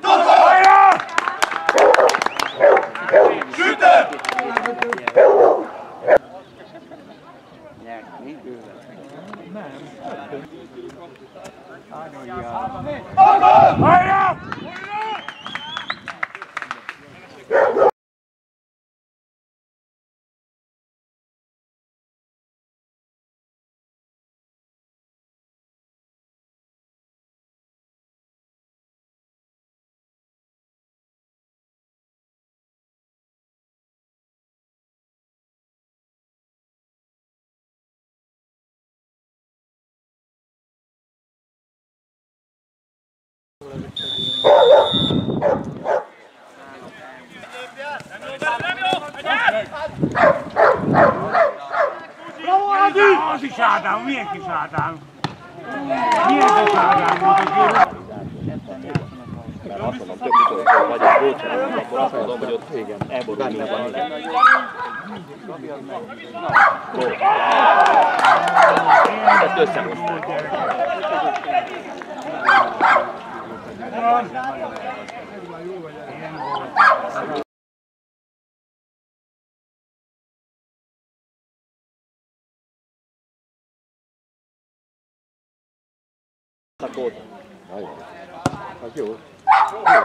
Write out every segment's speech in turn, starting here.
¡Todos! Az is Ádám, milyen kis Ádám? Milyen kis Ádám volt a Mert azt mondom, több mikor vagy a gócsán, akkor azt mondom, hogy ott igen, elborul minden. Igen. Gól. Ezt összehozták. A gót. Az jó. Jó,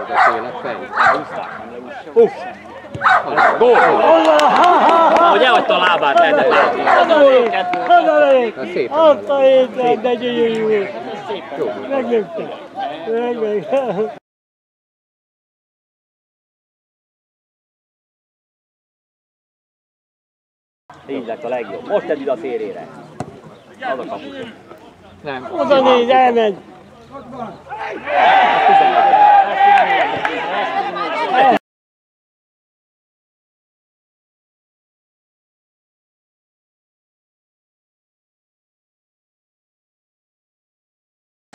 de tényleg fej. Uff! Gól! Hogy elhagyta a lábát, lehetett látni. Na szépen. Adta étel, de gyönyörű volt. Meglökte. Meglökte. Így lett a legjobb. Most tedd ide a férjére. Az a kapus. Nem. Oda néz, elment. Na, vagy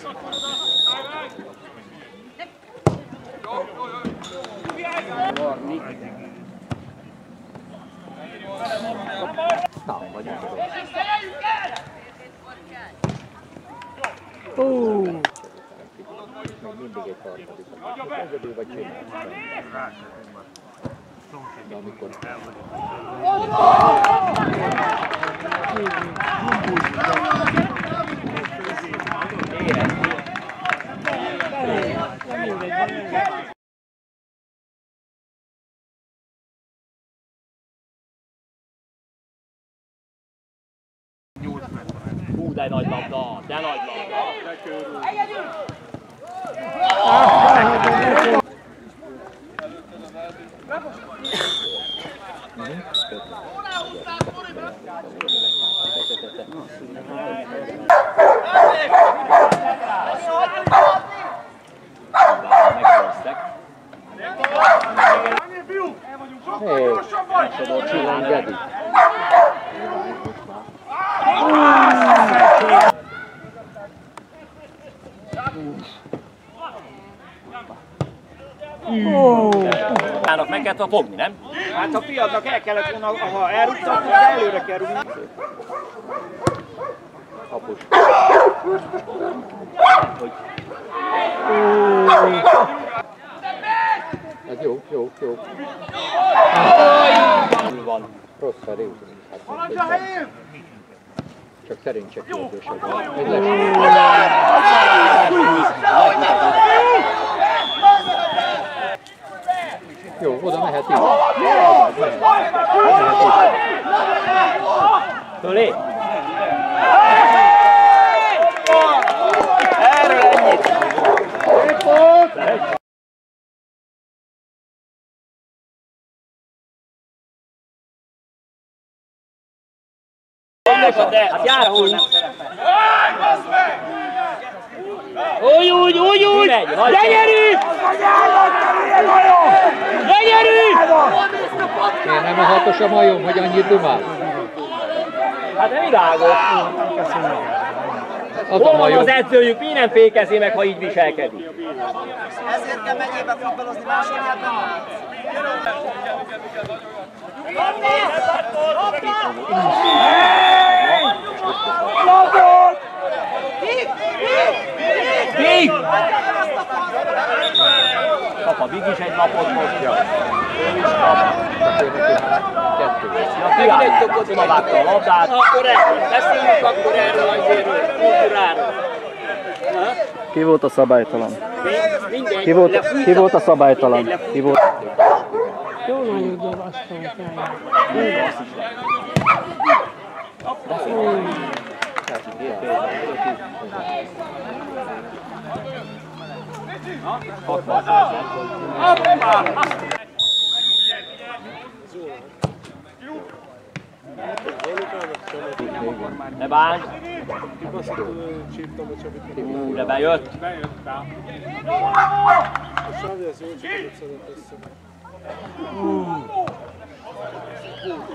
nem tudom. Ó, Még mindig egy tartadik. Egyedül vagy csinálni. De amikor Hú, de nagy labda, de nagy labda. Megőriztek. Ának meg kellett volna fogni, nem? Hát a fiadnak el kellett volna, ha elrúgtak, akkor előre kell rúgni. Kapus. Ez jó, jó, jó. Van. Rossz. Hát, most Csak szerénység kérdések van. Ez lesz. Jó, oda mehet is. Mehet is. Fölé? Erről ennyit. Hát jár, ahol nem úgy, úgy, úgy, úgy. De gyerünk! Én nem a hatos a majom, hogy annyit dumál. Hát nem világos. Az a Hol van az edzőjük? Mi nem fékezi meg, ha így viselkedik? Ezért kell megyébe futballozni, máshol nyelven Big! Kap a Big is egy lapot most. Ja. Ő is kap. Kettő. Ja, fiát, oda vágta a labdát. Akkor erről beszéljünk, akkor erről azért kultúráról. Ki volt a szabálytalan? Mindegy. Ki volt, ki volt a szabálytalan? Ki volt? Jó nagyot dobasztom fel. Ne bánts! Ú, de bejött!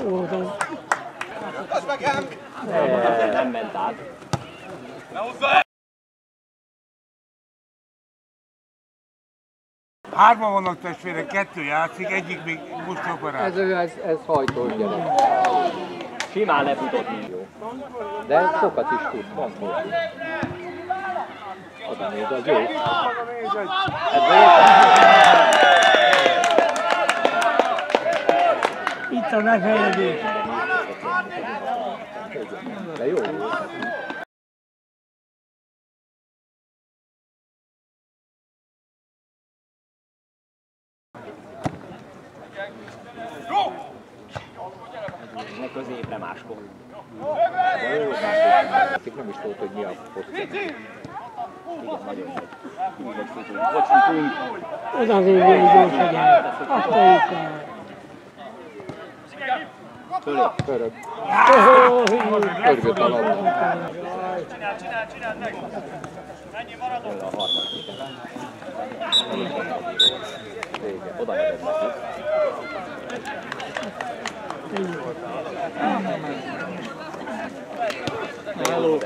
Ó, de Ne, Nem ment át. Hárman vannak testvérek, kettő játszik, egyik még most operál. Ez, ez, ez hajtós gyerek. Simán lefutott jó. De sokat is tud, van hogy. Oda néz, az jó. Ez itt a befejezés. De jó, jó. Ne középre látszik, nem is tudod, hogy mi a poszt. Igen, nagyon vagy futunk. Hogy futunk? Oda végül egy gyors a gyerek. Azt a el. Fölé. Pörög. Ó, hű. Pörgött a labda. Jön a harmadik. Vége. Oda vezet neki. Hello.